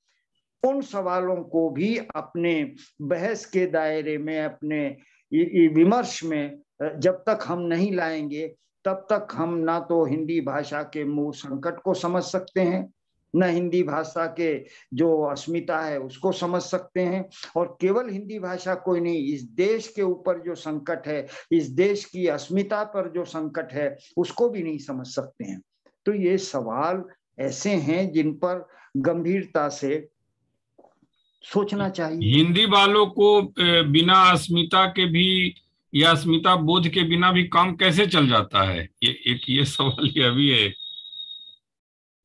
उन सवालों को भी अपने बहस के दायरे में, अपने विमर्श में जब तक हम नहीं लाएँगे, तब तक हम ना तो हिंदी भाषा के मूल संकट को समझ सकते हैं न हिंदी भाषा के जो अस्मिता है, उसको समझ सकते हैं। और केवल हिंदी भाषा कोई नहीं, इस देश के ऊपर जो संकट है, इस देश की अस्मिता पर जो संकट है, उसको भी नहीं समझ सकते हैं। तो ये सवाल ऐसे हैं जिन पर गंभीरता से सोचना चाहिए। हिंदी वालों को बिना अस्मिता के भी या अस्मिता बोध के बिना भी काम कैसे चल जाता है? ये एक, ये सवाल अभी है।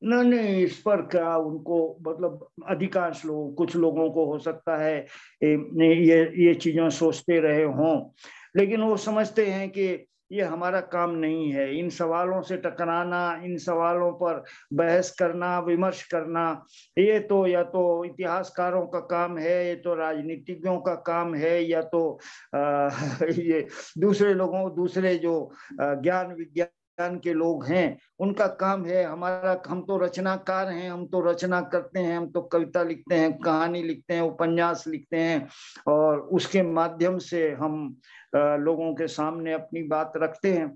नहीं इस पर क्या उनको मतलब अधिकांश लोग कुछ लोगों को हो सकता है ये ये चीज़ें सोचते रहे हों। लेकिन वो समझते हैं कि ये हमारा काम नहीं है। इन सवालों से टकराना इन सवालों पर बहस करना विमर्श करना ये तो या तो इतिहासकारों का काम है ये तो राजनीतिज्ञों का काम है या तो आ, ये दूसरे लोगों दूसरे जो ज्ञान विज्ञान के लोग हैं उनका काम है हमारा हम तो रचनाकार हैं हम तो रचना करते हैं हम तो कविता लिखते हैं कहानी लिखते हैं उपन्यास लिखते हैं और उसके माध्यम से हम लोगों के सामने अपनी बात रखते हैं।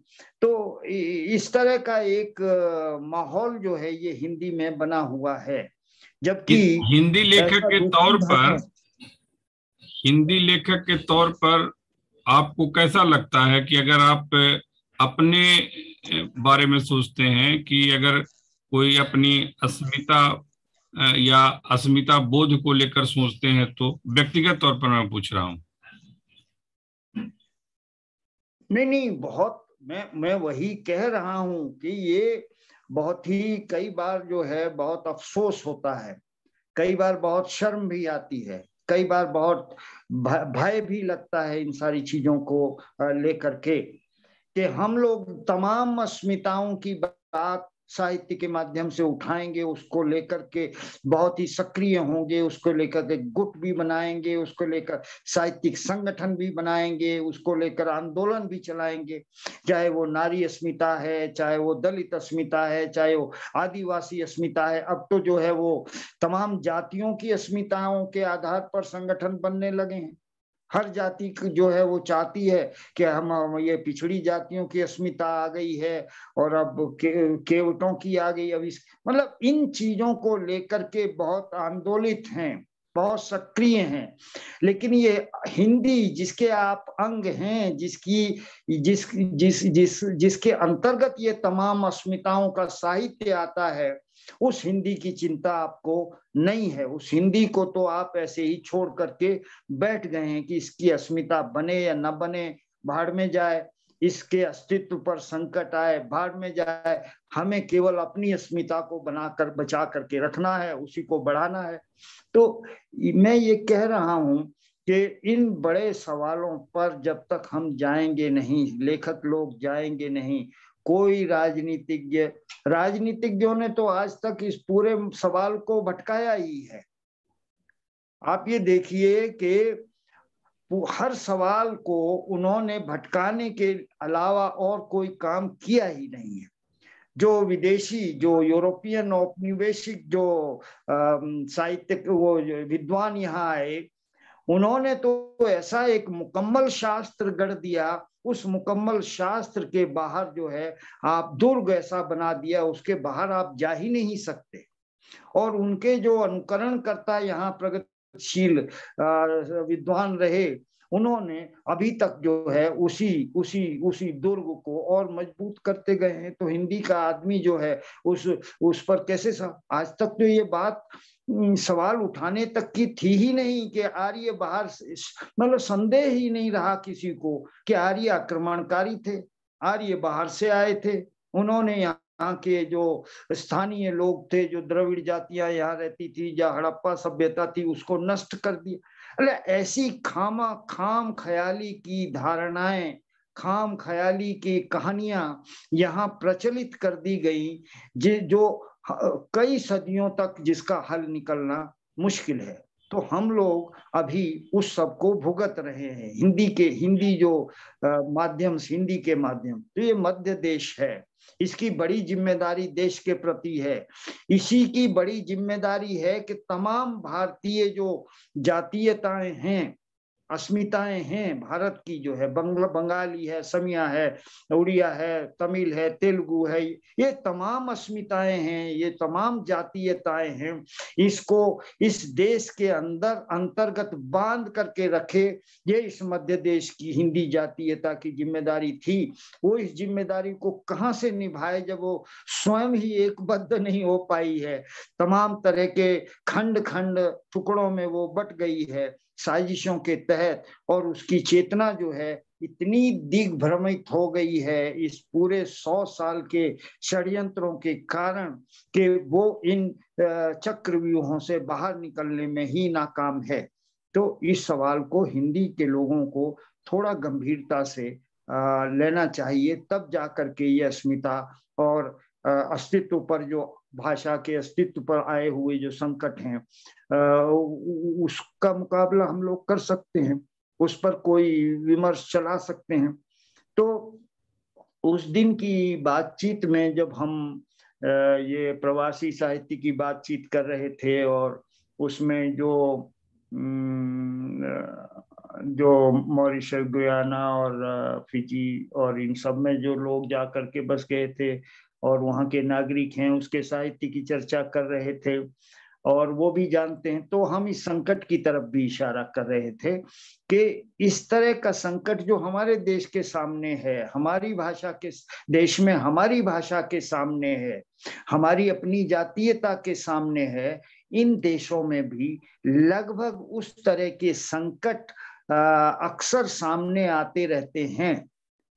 तो इस तरह का एक माहौल जो है ये हिंदी में बना हुआ है। जबकि हिंदी लेखक के तौर पर हिंदी लेखक के तौर पर आपको कैसा लगता है कि अगर आप अपने बारे में सोचते हैं कि अगर कोई अपनी अस्मिता या अस्मिता बोध को लेकर सोचते हैं तो व्यक्तिगत तौर पर मैं पूछ रहा हूँ। नहीं नहीं, बहुत, मैं मैं वही कह रहा हूँ कि ये बहुत ही कई बार जो है बहुत अफसोस होता है। कई बार बहुत शर्म भी आती है। कई बार बहुत भय भी लगता है इन सारी चीज़ों को लेकर के। कि हम लोग तमाम अस्मिताओं की बात साहित्य के माध्यम से उठाएँगे, उसको लेकर के बहुत ही सक्रिय होंगे, उसको लेकर के गुट भी बनाएँगे, उसको लेकर साहित्यिक संगठन भी बनाएँगे, उसको लेकर आंदोलन भी चलाएँगे। चाहे वो नारी अस्मिता है, चाहे वो दलित अस्मिता है, चाहे वो आदिवासी अस्मिता है, अब तो जो है वो तमाम जातियों की अस्मिताओं के आधार पर संगठन बनने लगे हैं। हर जाति जो है वो चाहती है कि हम ये पिछड़ी जातियों की अस्मिता आ गई है और अब के, केवटों की आ गई। अब इस मतलब इन चीज़ों को लेकर के बहुत आंदोलित हैं। बहुत सक्रिय हैं। लेकिन ये हिंदी, जिसके आप अंग हैं, जिसकी, जिस जिस जिस, जिसके अंतर्गत ये तमाम अस्मिताओं का साहित्य आता है, उस हिंदी की चिंता आपको नहीं है। उस हिंदी को तो आप ऐसे ही छोड़ करके बैठ गए हैं कि इसकी अस्मिता बने या न बने, भाड़ में जाए। इसके अस्तित्व पर संकट आए भाड़ में जाए, हमें केवल अपनी अस्मिता को बनाकर, बचा करके रखना है, उसी को बढ़ाना है। तो मैं ये कह रहा हूँ कि इन बड़े सवालों पर जब तक हम जाएँगे नहीं, लेखक लोग जाएँगे नहीं, कोई राजनीतिज्ञ, राजनीतिज्ञों ने तो आज तक इस पूरे सवाल को भटकाया ही है। आप ये देखिए कि हर सवाल को उन्होंने भटकाने के अलावा और कोई काम किया ही नहीं है। जो विदेशी, जो यूरोपियन औपनिवेशिक, जो साहित्य वो विद्वान यहाँ आए, उन्होंने तो ऐसा एक मुकम्मल शास्त्र गढ़ दिया। उस मुकम्मल शास्त्र के बाहर जो है, आप दुर्ग ऐसा बना दिया, उसके बाहर आप जा ही नहीं सकते। और उनके जो अनुकरण करता यहाँ प्रगतिशील विद्वान रहे, उन्होंने अभी तक जो है उसी उसी उसी दुर्ग को और मज़बूत करते गए हैं। तो हिंदी का आदमी जो है उस उस पर कैसे सा, आज तक तो ये बात सवाल उठाने तक की थी ही नहीं कि आर्य बाहर मतलब संदेह ही नहीं रहा किसी को कि आर्य आक्रमणकारी थे, आर्य बाहर से आए थे। उन्होंने यहाँ के जो स्थानीय लोग थे, जो द्रविड़ जातियाँ यहाँ रहती थी, या हड़प्पा सभ्यता थी, उसको नष्ट कर दिया। अरे ऐसी खामा, खाम ख्याली की धारणाएँ, खाम ख्याली की कहानियाँ यहाँ प्रचलित कर दी गई, जे, जो कई सदियों तक जिसका हल निकलना मुश्किल है। तो हम लोग अभी उस सबको भुगत रहे हैं। हिंदी के, हिंदी जो माध्यम, हिंदी के माध्यम। तो ये मध्य देश है। इसकी बड़ी ज़िम्मेदारी देश के प्रति है। इसी की बड़ी ज़िम्मेदारी है कि तमाम भारतीय जो जातीयताएँ हैं अस्मिताएँ हैं। भारत की जो है बंगला बंगाली है, समिया है, उड़िया है, तमिल है, तेलुगु है, ये तमाम अस्मिताएँ हैं, ये तमाम जातीयताएँ हैं। इसको इस देश के अंदर अंतर्गत बाँध करके रखे, ये इस मध्य देश की हिंदी जातीयता की ज़िम्मेदारी थी। वो इस ज़िम्मेदारी को कहाँ से निभाए जब वो स्वयं ही एकबद्ध नहीं हो पाई है? तमाम तरह के खंड खंड टुकड़ों में वो बट गई है। साजिशों के तहत और उसकी चेतना जो है इतनी दिग्भ्रमित हो गई है इस पूरे सौ साल के षड्यंत्रों के कारण कि वो इन चक्रव्यूहों से बाहर निकलने में ही नाकाम है। तो इस सवाल को हिंदी के लोगों को थोड़ा गंभीरता से लेना चाहिए, तब जा करके ये अस्मिता और अस्तित्व पर जो भाषा के अस्तित्व पर आए हुए जो संकट हैं उसका मुकाबला हम लोग कर सकते हैं, उस पर कोई विमर्श चला सकते हैं। तो उस दिन की बातचीत में जब हम ये प्रवासी साहित्य की बातचीत कर रहे थे और उसमें जो जो मॉरिशस, गुयाना और फिजी और इन सब में जो लोग जा करके बस गए थे और वहाँ के नागरिक हैं, उसके साहित्य की चर्चा कर रहे थे। और वो भी जानते हैं। तो हम इस संकट की तरफ़ भी इशारा कर रहे थे कि इस तरह का संकट जो हमारे देश के सामने है, हमारी भाषा के देश में हमारी भाषा के सामने है, हमारी अपनी जातीयता के सामने है, इन देशों में भी लगभग उस तरह के संकट अक्सर सामने आते रहते हैं।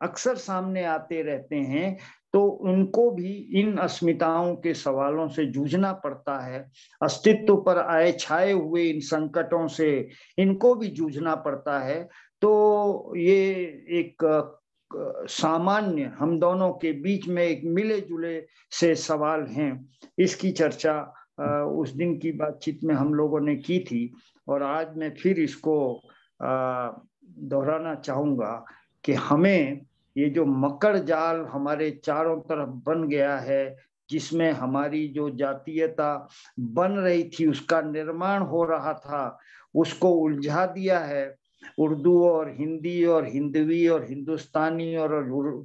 अक्सर सामने आते रहते हैं तो उनको भी इन अस्मिताओं के सवालों से जूझना पड़ता है। अस्तित्व पर आए, छाए हुए इन संकटों से इनको भी जूझना पड़ता है। तो ये एक सामान्य हम दोनों के बीच में एक मिले जुले से सवाल हैं। इसकी चर्चा उस दिन की बातचीत में हम लोगों ने की थी और आज मैं फिर इसको दोहराना चाहूँगा कि हमें ये जो मकर जाल हमारे चारों तरफ़ बन गया है, जिसमें हमारी जो जातीयता बन रही थी, उसका निर्माण हो रहा था, उसको उलझा दिया है। उर्दू और हिंदी और हिंदवी और हिंदुस्तानी और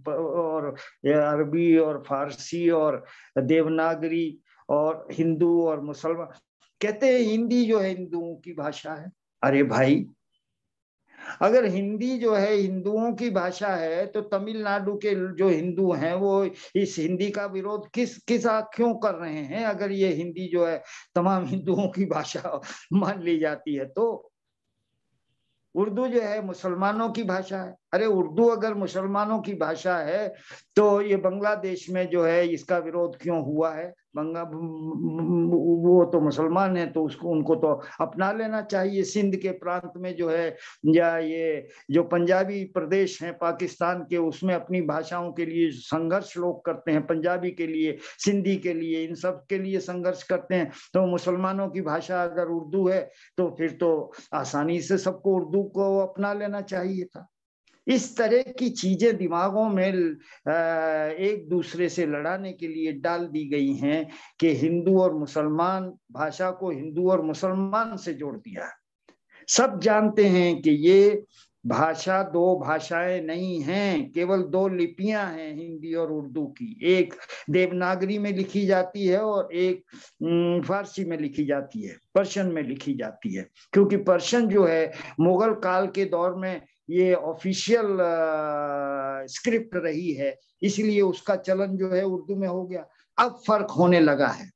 और अरबी और फारसी और देवनागरी और हिंदू और मुसलमान, कहते हैं हिंदी जो है हिंदुओं की भाषा है। अरे भाई अगर हिंदी जो है हिंदुओं की भाषा है तो तमिलनाडु के जो हिंदू हैं, वो इस हिंदी का विरोध किस किस क्यों कर रहे हैं? अगर ये हिंदी जो है तमाम हिंदुओं की भाषा मान ली जाती है तो उर्दू जो है मुसलमानों की भाषा है। अरे, उर्दू अगर मुसलमानों की भाषा है तो ये बांग्लादेश में जो है इसका विरोध क्यों हुआ है? बंगा वो तो मुसलमान है तो उसको, उनको तो अपना लेना चाहिए। सिंध के प्रांत में जो है, या ये, जो पंजाबी प्रदेश हैं पाकिस्तान के, उसमें अपनी भाषाओं के लिए संघर्ष लोग करते हैं, पंजाबी के लिए, सिंधी के लिए, इन सब के लिए संघर्ष करते हैं। तो मुसलमानों की भाषा अगर उर्दू है तो फिर तो आसानी से सबको उर्दू को अपना लेना चाहिए था। इस तरह की चीज़ें दिमागों में एक दूसरे से लड़ाने के लिए डाल दी गई हैं कि हिंदू और मुसलमान, भाषा को हिंदू और मुसलमान से जोड़ दिया। सब जानते हैं कि ये भाषा दो भाषाएँ नहीं हैं, केवल दो लिपियाँ हैं हिंदी और उर्दू की। एक देवनागरी में लिखी जाती है और एक फारसी में लिखी जाती है, पर्शियन में लिखी जाती है। क्योंकि पर्शियन जो है, मुगल काल के दौर में ये ऑफिशियल स्क्रिप्ट रही है, इसलिए उसका चलन जो है उर्दू में हो गया। अब फ़र्क होने लगा है।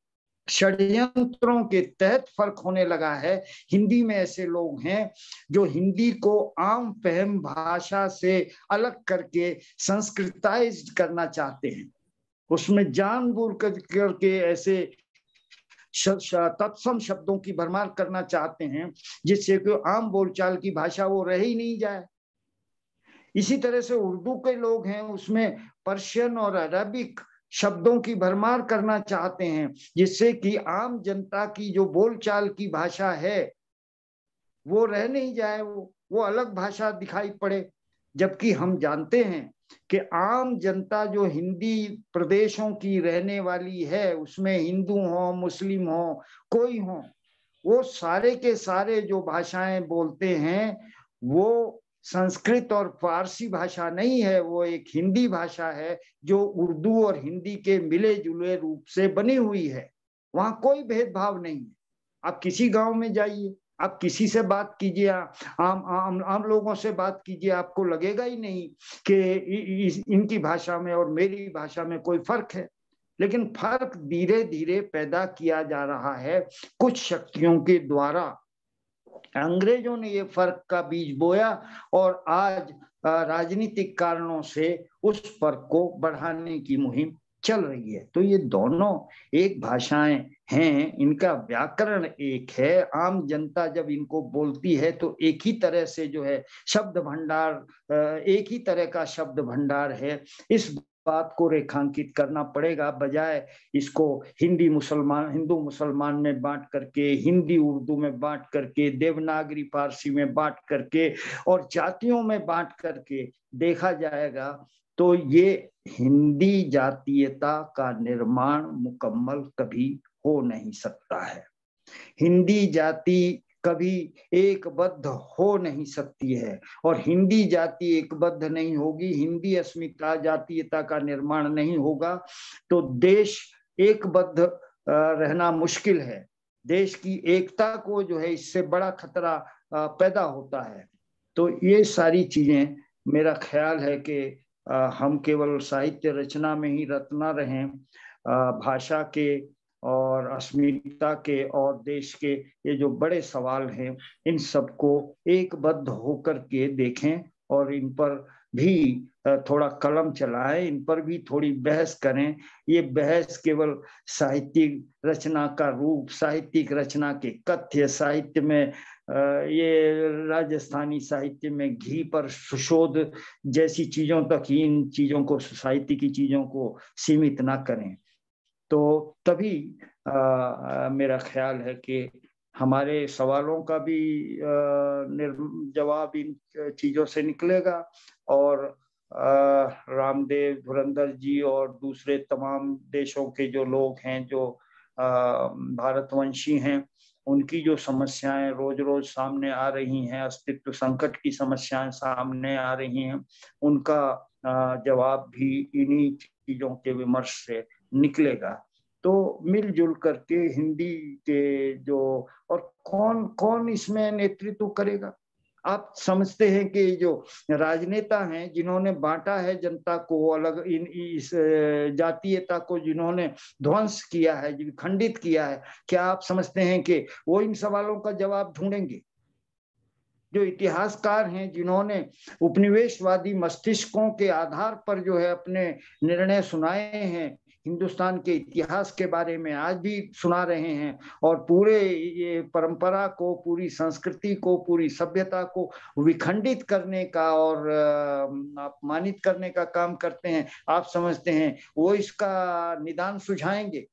षड्यंत्रों के तहत फ़र्क होने लगा है। हिंदी में ऐसे लोग हैं जो हिंदी को आम फहम भाषा से अलग करके संस्कृताइज करना चाहते हैं। उसमें जानबूझ करके ऐसे तत्सम शब्दों की भरमार करना चाहते हैं, जिससे कि आम बोलचाल की भाषा वो रह ही नहीं जाए। इसी तरह से उर्दू के लोग हैं, उसमें पर्शियन और अरबिक शब्दों की भरमार करना चाहते हैं, जिससे कि आम जनता की जो बोलचाल की भाषा है, वो रह नहीं जाए, वो वो अलग भाषा दिखाई पड़े। जबकि हम जानते हैं कि आम जनता जो हिंदी प्रदेशों की रहने वाली है, उसमें हिंदू हो, मुस्लिम हो, कोई हो, वो सारे के सारे जो भाषाएँ बोलते हैं, वो संस्कृत और फारसी भाषा नहीं है, वो एक हिंदी भाषा है जो उर्दू और हिंदी के मिले जुले रूप से बनी हुई है। वहाँ कोई भेदभाव नहीं है। आप किसी गाँव में जाइए, आप किसी से बात कीजिए, आम आम आम लोगों से बात कीजिए, आपको लगेगा ही नहीं कि इनकी भाषा में और मेरी भाषा में कोई फ़र्क है। लेकिन फ़र्क धीरे धीरे पैदा किया जा रहा है कुछ शक्तियों के द्वारा। अंग्रेज़ों ने ये फ़र्क का बीज बोया और आज राजनीतिक कारणों से उस फ़र्क को बढ़ाने की मुहिम चल रही है। तो ये दोनों एक भाषाएँ हैं, इनका व्याकरण एक है। आम जनता जब इनको बोलती है तो एक ही तरह से जो है शब्द भंडार एक ही तरह का शब्द भंडार है। इस बात को रेखांकित करना पड़ेगा, बजाय इसको हिंदी मुसलमान, हिंदू मुसलमान में बांट करके, हिंदी उर्दू में बांट करके, देवनागरी फारसी में बांट करके और जातियों में बांट करके देखा जाएगा तो ये हिंदी जातीयता का निर्माण मुकम्मल कभी हो नहीं सकता है। हिंदी जाति कभी एकबद्ध हो नहीं सकती है। और हिंदी जाति एकबद्ध नहीं होगी, हिंदी अस्मिता जातीयता का निर्माण नहीं होगा तो देश एकबद्ध रहना मुश्किल है। देश की एकता को जो है, इससे बड़ा खतरा पैदा होता है। तो ये सारी चीज़ें, मेरा ख्याल है कि हम केवल साहित्य रचना में ही रत्ना रहें भाषा के और अस्मिता के और देश के ये जो बड़े सवाल हैं, इन सबको एकबद्ध होकर के देखें और इन पर भी थोड़ा कलम चलाएँ, इन पर भी थोड़ी बहस करें। ये बहस केवल साहित्यिक रचना का रूप, साहित्यिक रचना के कथ्य, साहित्य में ये राजस्थानी साहित्य में घी पर सुशोध जैसी चीज़ों तक ही इन चीज़ों को, साहित्य की चीज़ों को सीमित ना करें। तो तभी आ, मेरा ख्याल है कि हमारे सवालों का भी जवाब इन चीज़ों से निकलेगा और रामदेव धुरंधर जी और दूसरे तमाम देशों के जो लोग हैं जो भारतवंशी हैं उनकी जो समस्याएँ रोज रोज सामने आ रही हैं अस्तित्व संकट की समस्याएँ सामने आ रही हैं उनका जवाब भी इन्हीं चीज़ों के विमर्श से निकलेगा। तो मिलजुल करके हिंदी के जो, और कौन कौन इसमें नेतृत्व करेगा? आप समझते हैं कि जो राजनेता हैं, जिन्होंने बांटा है जनता को अलग, इन, इस जातीयता को जिन्होंने ध्वंस किया है खंडित किया है, क्या आप समझते हैं कि वो इन सवालों का जवाब ढूंढेंगे? जो इतिहासकार हैं, जिन्होंने उपनिवेशवादी मस्तिष्कों के आधार पर जो है अपने निर्णय सुनाए हैं हिंदुस्तान के इतिहास के बारे में आज भी सुना रहे हैं और पूरे ये परंपरा को, पूरी संस्कृति को, पूरी सभ्यता को विखंडित करने का और अपमानित करने का काम करते हैं। आप समझते हैं, वो इसका निदान सुझाएँगे?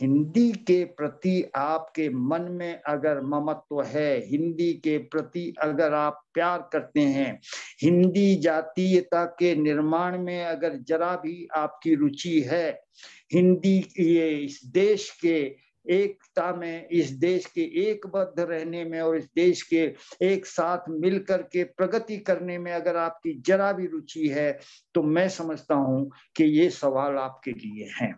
हिंदी के प्रति आपके मन में अगर ममत्व तो है, हिंदी के प्रति अगर आप प्यार करते हैं, हिंदी जातीयता के निर्माण में अगर जरा भी आपकी रुचि है, हिंदी ये इस देश के एकता में, इस देश के एकबद्ध रहने में और इस देश के एक साथ मिलकर के प्रगति करने में अगर आपकी जरा भी रुचि है तो मैं समझता हूँ कि ये सवाल आपके लिए हैं।